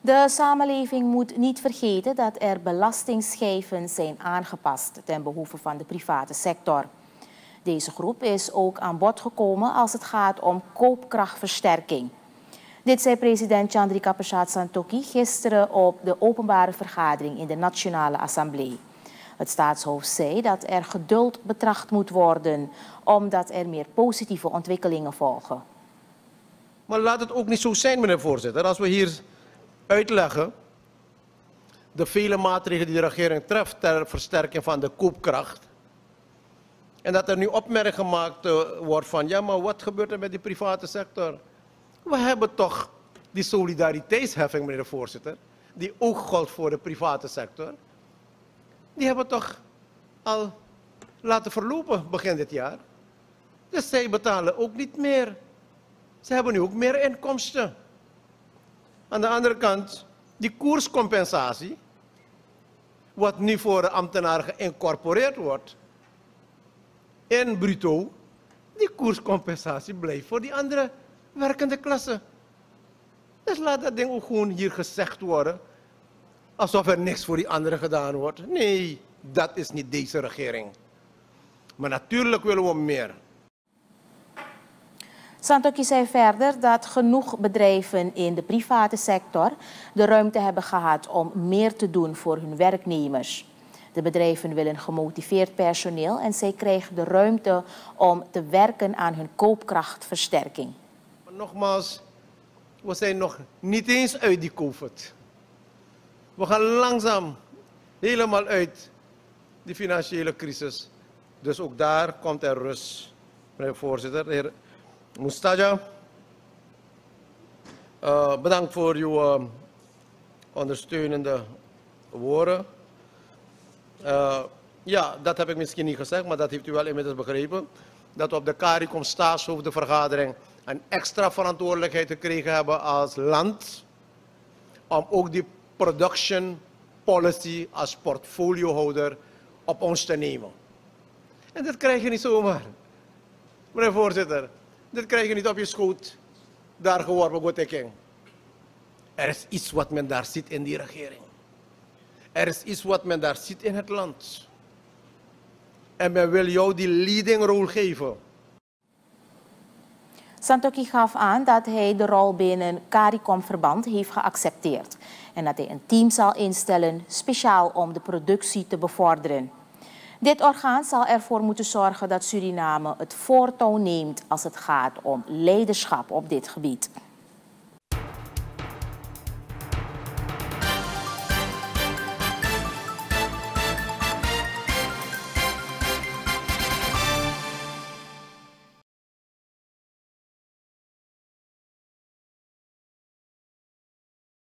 De samenleving moet niet vergeten dat er belastingschijven zijn aangepast ten behoeve van de private sector. Deze groep is ook aan bod gekomen als het gaat om koopkrachtversterking. Dit zei president Chandrika Prasad Santokhi gisteren op de openbare vergadering in de Nationale Assemblée. Het staatshoofd zei dat er geduld betracht moet worden, omdat er meer positieve ontwikkelingen volgen. Maar laat het ook niet zo zijn, meneer voorzitter. Als we hier uitleggen de vele maatregelen die de regering treft ter versterking van de koopkracht. En dat er nu opmerking gemaakt uh, wordt van, ja, maar wat gebeurt er met die private sector? We hebben toch die solidariteitsheffing, meneer de voorzitter, die ook geldt voor de private sector. Die hebben toch al laten verlopen begin dit jaar. Dus zij betalen ook niet meer. Ze hebben nu ook meer inkomsten. Aan de andere kant, die koerscompensatie, wat nu voor de ambtenaar geïncorporeerd wordt, in bruto, die koerscompensatie blijft voor die andere werkende klasse. Dus laat dat ding ook gewoon hier gezegd worden, alsof er niks voor die anderen gedaan wordt. Nee, dat is niet deze regering. Maar natuurlijk willen we meer. Santoki zei verder dat genoeg bedrijven in de private sector de ruimte hebben gehad om meer te doen voor hun werknemers. De bedrijven willen gemotiveerd personeel en zij krijgen de ruimte om te werken aan hun koopkrachtversterking. Nogmaals, we zijn nog niet eens uit die COVID. We gaan langzaam helemaal uit die financiële crisis. Dus ook daar komt er rust. Meneer voorzitter, heer Mustaja, uh, bedankt voor uw uh, ondersteunende woorden. Uh, ja, dat heb ik misschien niet gezegd, maar dat heeft u wel inmiddels begrepen. Dat we op de CARICOM staatshoofdenvergadering een extra verantwoordelijkheid gekregen hebben als land. Om ook die production policy als portfoliohouder op ons te nemen. En dat krijg je niet zomaar. Meneer voorzitter, dit krijg je niet op je schoot daar geworpen, Goteking. Er is iets wat men daar ziet in die regering. Er is iets wat men daar ziet in het land. En men wil jou die leading rol geven. Santoki gaf aan dat hij de rol binnen CARICOM-verband heeft geaccepteerd. En dat hij een team zal instellen speciaal om de productie te bevorderen. Dit orgaan zal ervoor moeten zorgen dat Suriname het voortouw neemt als het gaat om leiderschap op dit gebied.